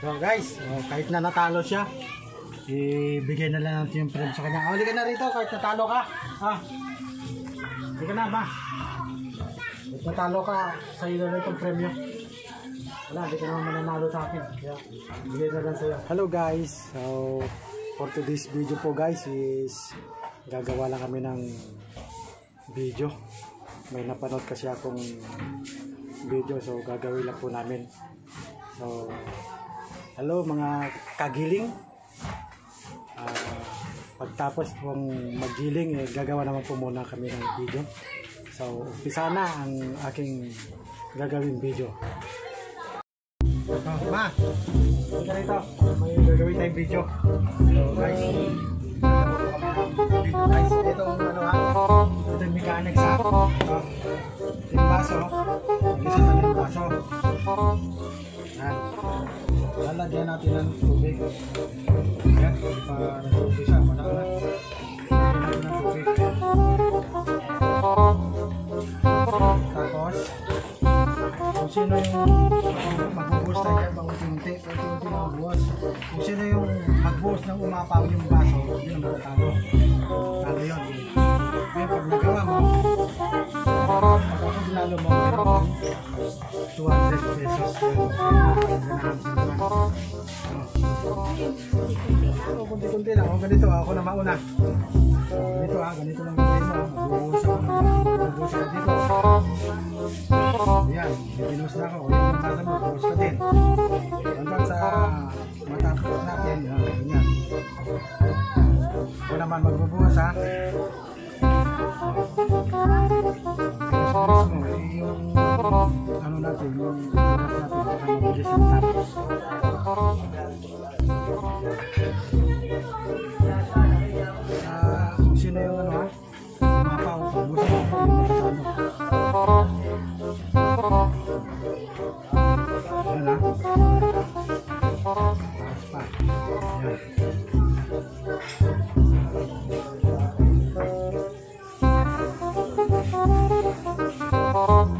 So guys, oh, kahit na natalo siya, ibigay na lang natin yung premyo sa kanya. Uli ka na rito kahit natalo ka. Ha? Hindi ka na ba? Kahit natalo ka, sa'yo na lang itong premyo. Wala, hindi ka naman mananalo sa akin. Kaya, bigay na lang sa'yo. Hello guys, so for today's video po guys is gagawa lang kami ng video. May napanood kasi akong video so gagawin lang po namin. So, hello mga kagiling. Ah, pagtapos pong maggiling, eh, gagawa naman po muna kami ng video. So, umpisa na ang aking gagawin video. Oh, ma, ka rito. May gagawin tayong video. So, guys, video guys, ito ang ano ha, ito yung mechanics ha. Oh, yung baso, Lalagyan natin ng tubig. Yan, hindi pa nag-tubig siya. Wala na. Ng. Tapos, kung sino yung magbubuhos tayo dyan, paunti-unti, paunti-unti na magbuhos. Kung sino yung magbuhos ng umapaw yung baso, yun ang matatalo. Talo yun. Ngayon, pag nagawa mo, pag ako dinalo mo, 200 pesos. So, kunti-kunti lang. O, ganito, ako na mauna. Ganito ha, ganito lang gawin mo. Ako, magbubuhos ako dito. Yan, bibinos na ako. Kung yung nasa mo, buhos ka din. Hanggang sa matapos natin, ah, ganyan. Ako naman magbubuhos ha. Binos mo, eh, yung ano natin, yung oras natin, baka mabilis ang tapos. Ah, kung sino yung ano ha, umapaw, bubusin mo, yung matatalo. Yan ha. Taas pa. Yan. Hindi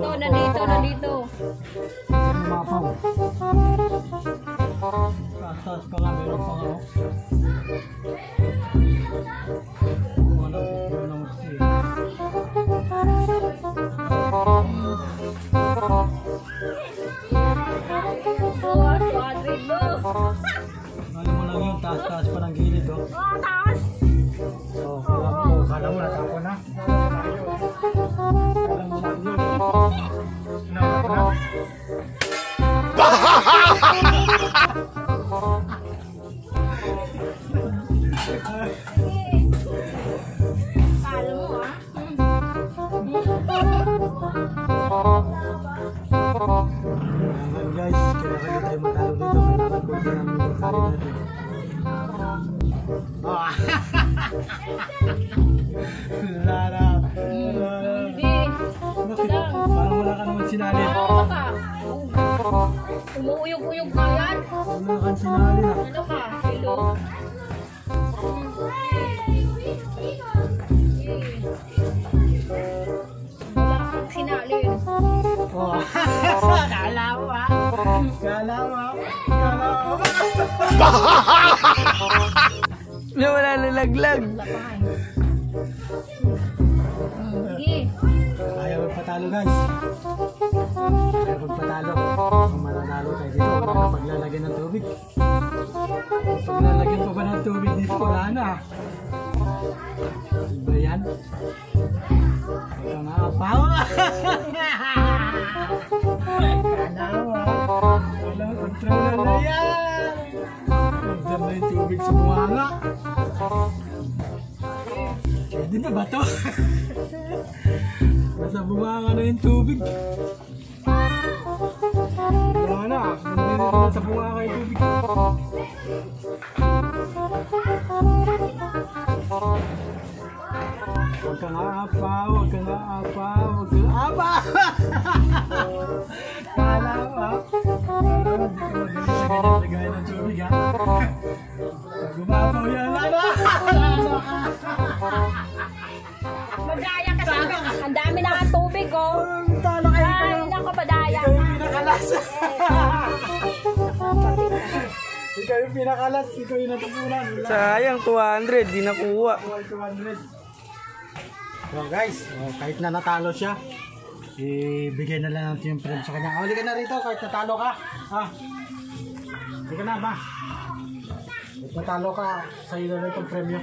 Ito, nandito, nandito. Sino mapaw? Taas pa nga, meron pa Kala mo, ah. Kailangan guys, kailangan tayo matalo dito. Kailangan ko din namin yung kari natin. Ah! Larap! Hindi. Bakit? Parang wala ka naman sinalin. Ano ka? Umuuyog-uyog ka yan. Wala kang sinalin ah. Ano ka? Hello? Kang sinalin. Oh. Kala mo ha? Kala mo? Kala mo Na wala nalaglag. Sige. Ayaw magpatalo guys. Ayaw magpatalo. Kung mananalo tayo dito, paglalagyan ng tubig. Paglalagyan ko ba ng tubig dito, wala na. Ano ba yan? Ito apaw. Kala mo ha? Wala, controller na yan. Diyan na yung tubig sa bunganga. Pwede ba yung tubig. Wala na. Nandito na sa bunganga yung tubig. Huwag kang aapa, huwag kang aapa, huwag kang aapa! Kala mo ha? Kala mo, di ka magaling sa ganyan ng tubig ha? yung pinakalas. Ikaw yung natupunan. Sayang, 200. Di nakuha. Wala, 200. So guys, oh, kahit na natalo siya, ibigay na lang natin yung premyo sa kanya. Uli ka na rito kahit natalo ka. Ah. Hindi ka na ba? Kahit natalo ka, sa'yo na lang itong premyo.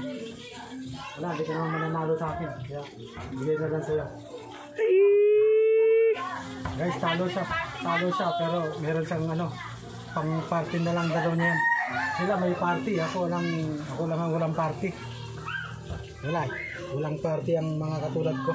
Wala, hindi ka naman mananalo sa akin. Kaya, bigay na lang sa'yo. Guys, talo siya. Talo siya, pero meron siyang ano, pang party na lang daw niya yan. Sila may party, ako lang, ako lang ang walang party. Wala. Walang party ang mga katulad ko.